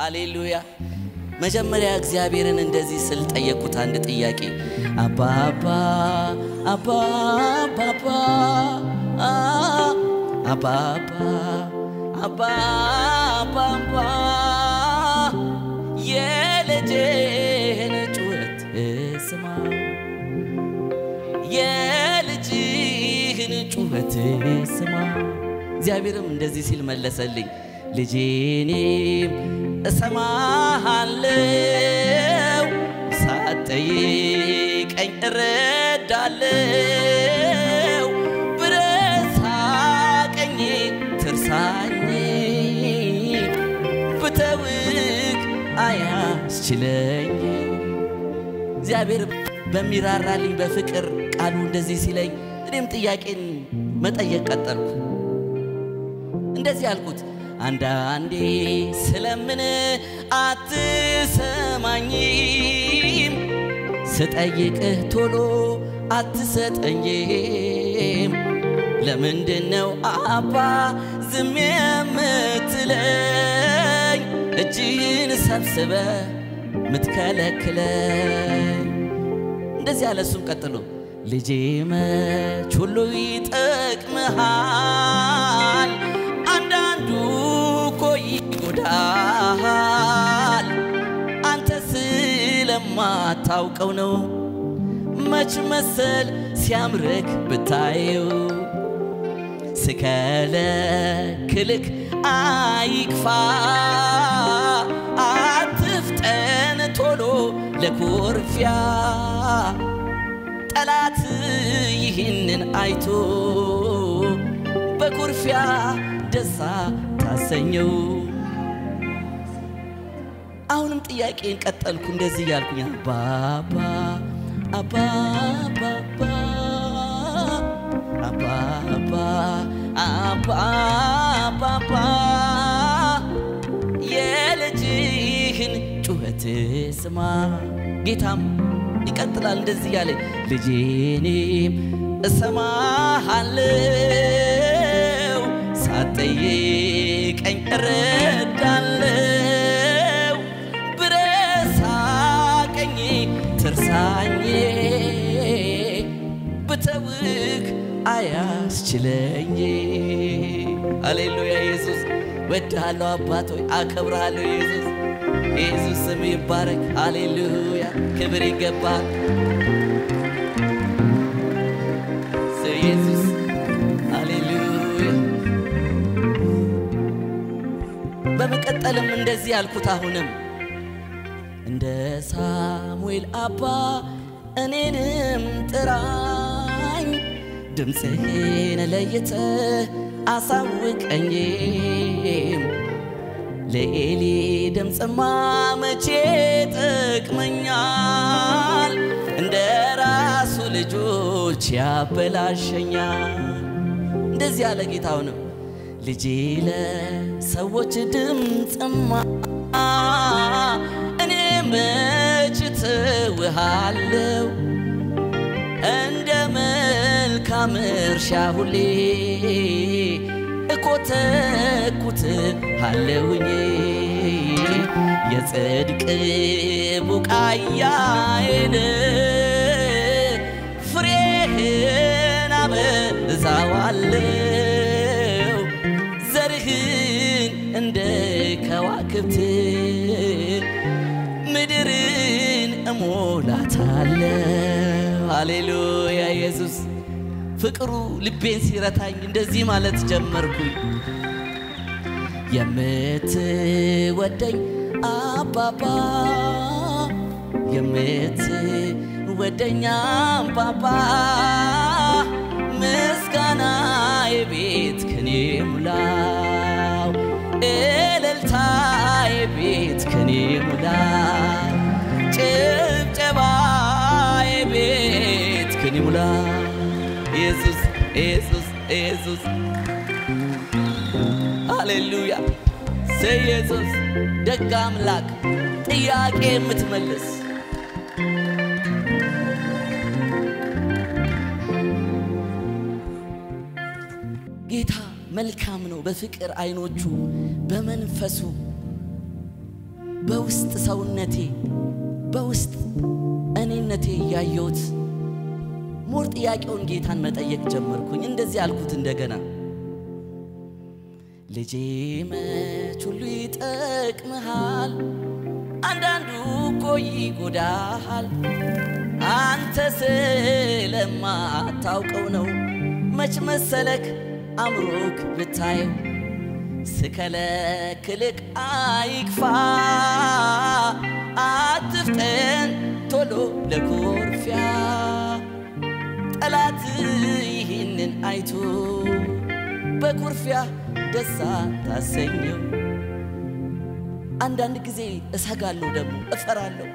ሃሌሉያ። መጀመሪያ እግዚአብሔርን እንደዚህ ስል ጠየቅኩት አንድ ጥያቄ አባባ አባባባ አባባ አባባባ የልጅህን ጩኸት ስማ የልጅህን ጩኸት ስማ። እግዚአብሔርም እንደዚህ ሲል መለሰልኝ፣ ልጄኔም እሰማሃለው፣ ሳትጠይቀኝ እረዳለው፣ ብረሳ ቀኜ ትርሳኝ፣ ብተውክ አያስችለኝ። እግዚአብሔር በሚራራልኝ በፍቅር ቃሉ እንደዚህ ሲለኝ እኔም ጥያቄን መጠየቅ ቀጠልኩ። እንደዚህ አልኩት፣ አንዳንዴ ስለምን አትሰማኝም? ስጠይቅህ ቶሎ አትሰጠኝም? ለምንድን ነው አባ ዝም የምትለኝ? እጅህን ሰብስበ ምትከለክለኝ? እንደዚህ አለ። እሱም ቀጥሎ ልጄ መች ሁሉ ይጠቅምሃል፣ ይጎዳሃል። አንተ ስለማታውቀው ነው መች መሰል ሲያምርክ ብታየው ስከለክልክ አይክፋ አትፍጠን ቶሎ ለኩርፊያ ጠላት ይህንን አይቶ በኩርፊያ ደሳ ታሰኘው። አሁንም ጥያቄን ቀጠልኩ እንደዚህ እያልኩኝ አባባ አባባ የልጅህን ጩኸት ስማ። ጌታም ይቀጥላል እንደዚህ ያለ ልጄኔም እሰማሃለው፣ ሳትጠይቀኝ እረዳለው፣ ትርሳኜ፣ ብተውክ አያስችለኝ። አሌሉያ ኢየሱስ ወድሃለሁ አባት ሆይ አከብርሃለሁ ኢየሱስ ኢየሱስ ስም ይባረክ። ሃሌሉያ ክብር ይገባል ኢየሱስ ሃሌሉያ። በመቀጠልም እንደዚህ ያልኩት አሁንም እንደ ሳሙኤል አባ እኔንም ጥራኝ፣ ድምፅህን ለይተህ አሳውቀኝም። ለኤሊ ድምፅማ መቼ ጠቅመኛል፣ እንደ ራሱ ልጆች ያበላሸኛል። እንደዚህ ያለ ጌታው ነው ልጄ ለሰዎች ድምፅማ እኔ ትውሃለው እንደ መልካም እርሻ ሁሌ እኮተኩትሃለሁኝ የጽድቅ ቡቃያዬን ፍሬህን አበዛዋለው ዘርህን እንደ ከዋክብት ምድርን እሞላታለው። ሃሌሉያ ኢየሱስ ፍቅሩ ልቤን ሲረታኝ እንደዚህ ማለት ጀመርኩኝ። የምትወደኝ አባባ የምትወደኝ አባባ ምስጋና የቤት ክን ሙላው እልልታ የቤት ክን ሙላው ኢየሱስ ኢየሱስ ሃሌሉያ ሰ ኢየሱስ ደግ አምላክ ጥያቄ የምትመልስ ጌታ መልካም ነው። በፍቅር አይኖቹ በመንፈሱ በውስጥ ሰውነቴ በውስጥ እኔነቴ እያየሁት ሞር ጥያቄውን ጌታን መጠየቅ ጀመርኩኝ። እንደዚህ አልኩት እንደገና ልጄ መች ሁሉ ይጠቅምሃል፣ አንዳንዱ እኮ ይጎዳሃል። አንተ ስለማታውቀው ነው መች መሰለክ አምሮክ ብታየው ስከለክልክ አይክፋ አትፍጠን ቶሎ ለኩርፊያ አይቶ በኩርፊያ ደስ ታሰኘው። አንዳንድ ጊዜ እሰጋለሁ፣ ደግሞ እፈራለሁ።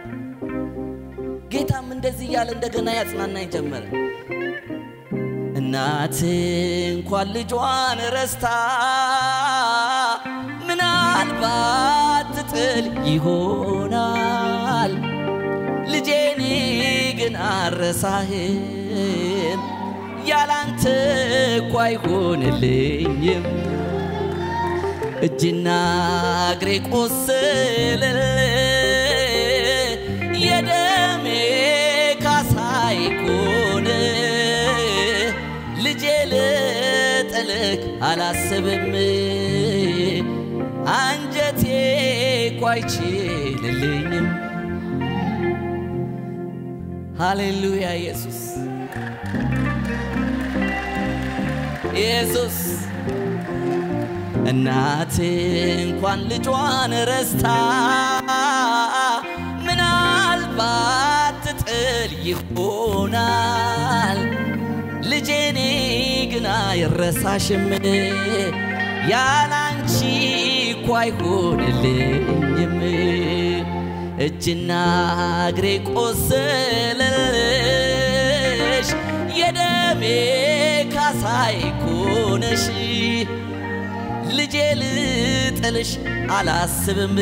ጌታም እንደዚህ እያለ እንደገና ያጽናናኝ ጀመረ። እናት እንኳን ልጇን ረስታ ምናልባት ትጥል ይሆናል። ልጄን ግን አረሳህም፣ ያላንተ እኮ አይሆንልኝም። እጅና እግሬ ቆስል የደሜ ካሳ ይኮን ልጄ ልጥልክ አላስብም አንጀቴ እኮ አይችልልኝም። ሃሌሉያ ኢየሱስ ኢየሱስ እናት እንኳን ልጇን ረስታ ምናልባት ትጥል ይሆናል። ልጄኔ ግን አይረሳሽም፣ ያላንቺ እኮ አይሆንልኝም። እጅና እግሬ ቆሰለልሽ፣ የደሜ ካሳ ይኮነሽ ልጄ ልጥልሽ አላስብም፣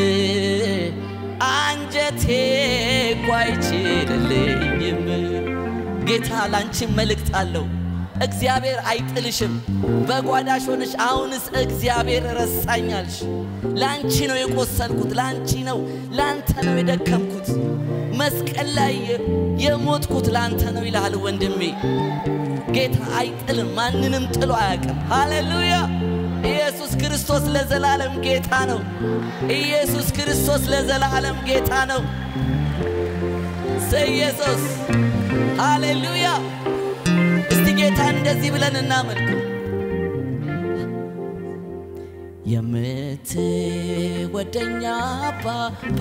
አንጀቴ እኮ አይችልልኝም። ጌታ ላንቺም መልእክት አለው። እግዚአብሔር አይጥልሽም። በጓዳሽ ሆነሽ አሁንስ እግዚአብሔር ረሳኛልሽ። ላንቺ ነው የቆሰልኩት፣ ላንቺ ነው፣ ላንተ ነው የደከምኩት፣ መስቀል ላይ የሞትኩት ላንተ ነው ይልሃል ወንድሜ። ጌታ አይጥልም፣ ማንንም ጥሎ አያውቅም። ሃሌሉያ! ኢየሱስ ክርስቶስ ለዘላለም ጌታ ነው። ኢየሱስ ክርስቶስ ለዘላለም ጌታ ነው። ኢየሱስ ሃሌሉያ! እስቲ ጌታ እንደዚህ ብለን እናመልክ። የምትወደኛ አባባ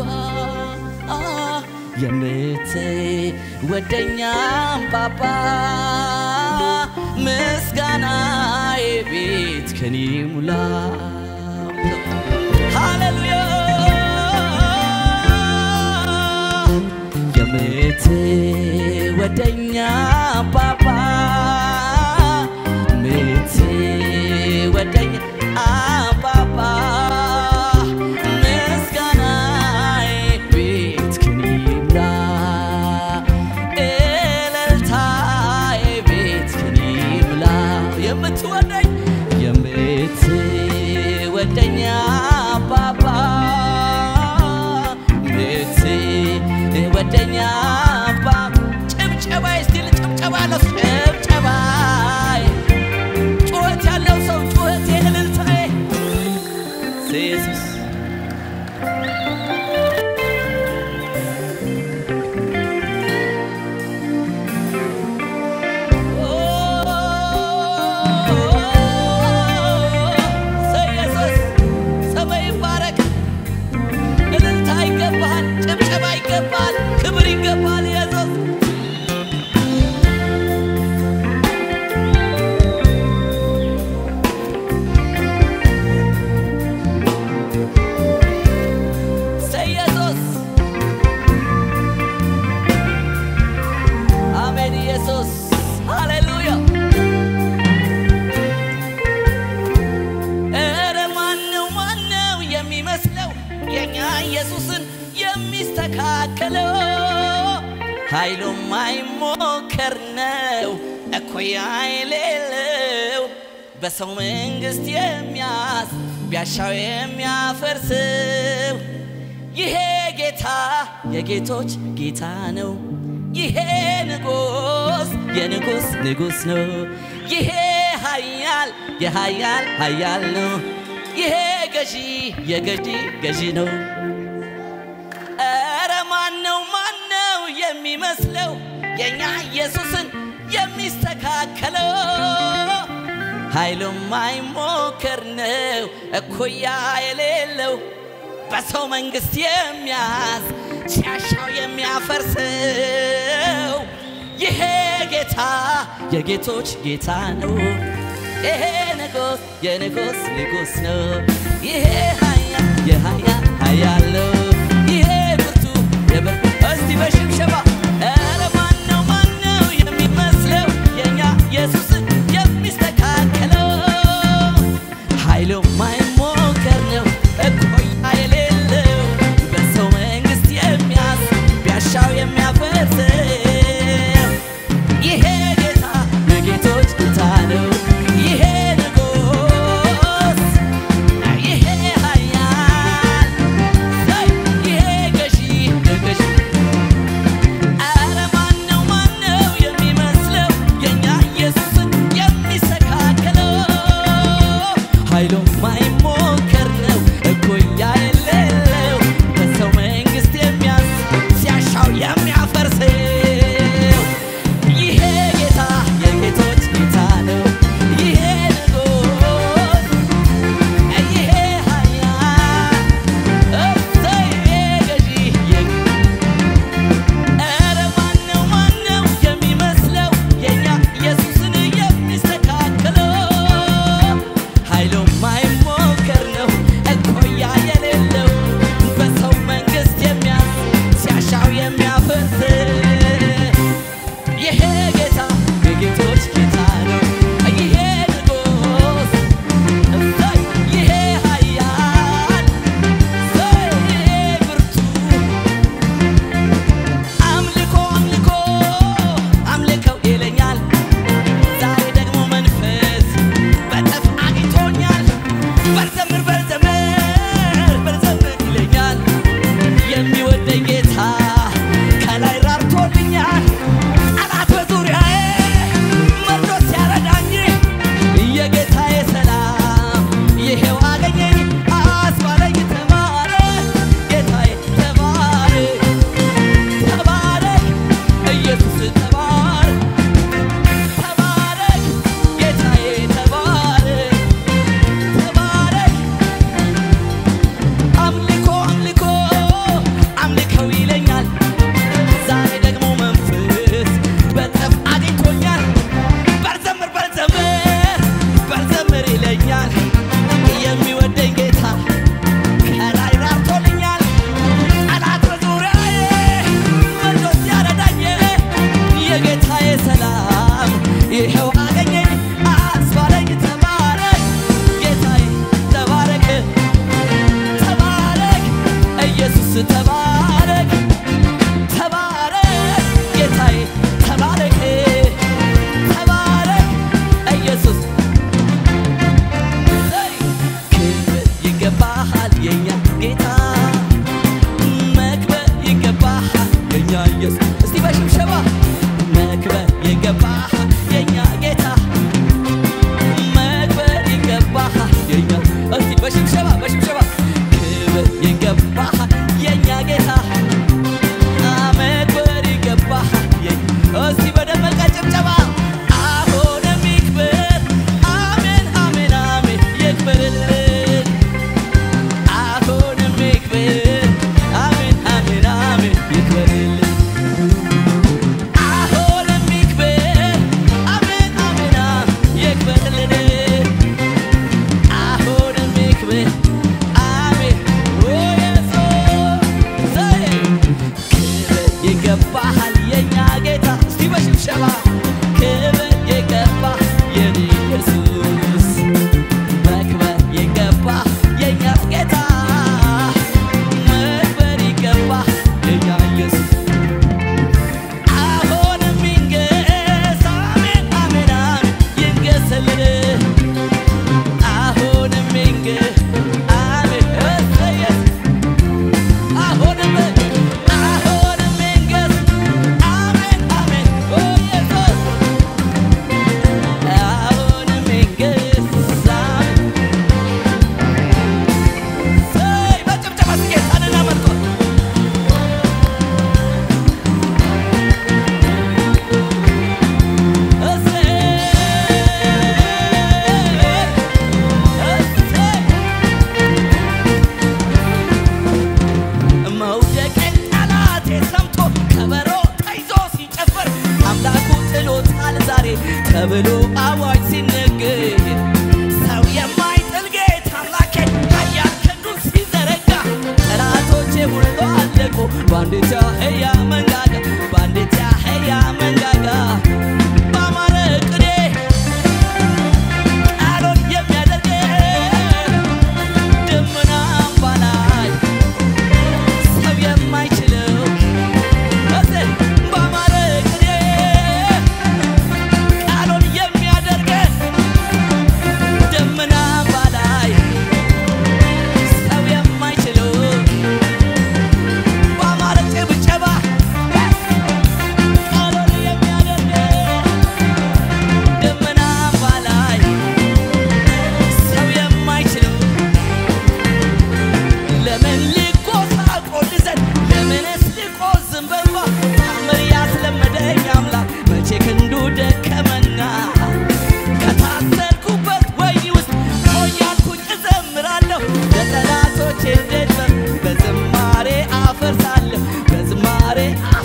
የምትወደኛ አባባ ምስጋና የቤት ከኔ ሙላ። ሃሌሉያ! የምትወደኛ አባባ ሞያ የሌለው በሰው መንግስት የሚያስ ቢያሻው የሚያፈርስው ይሄ ጌታ የጌቶች ጌታ ነው። ይሄ ንጉስ የንጉስ ንጉስ ነው። ይሄ ኃያል የኃያል ኃያል ነው። ይሄ ገዢ የገዢ ገዢ ነው። ኧረ ማን ነው የሚመስለው የእኛ ኢየሱስን የሚስተካከለው ኃይሉም ማይሞከር ነው እኩያ የሌለው በሰው መንግስት የሚያዝ ሲያሻው የሚያፈርሰው ይሄ ጌታ የጌቶች ጌታ ነው። ይሄ ንጉስ የንጉስ ንጉስ ነው። ይሄ ሀያ የሀያ ሀያ ነው። ይሄ ብርቱ የብርቱ እስቲ በሽብሸባ Baja ይገባሃል የኛ ጌታ እስቲ በሽብሸባ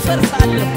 አፈርሳለሁ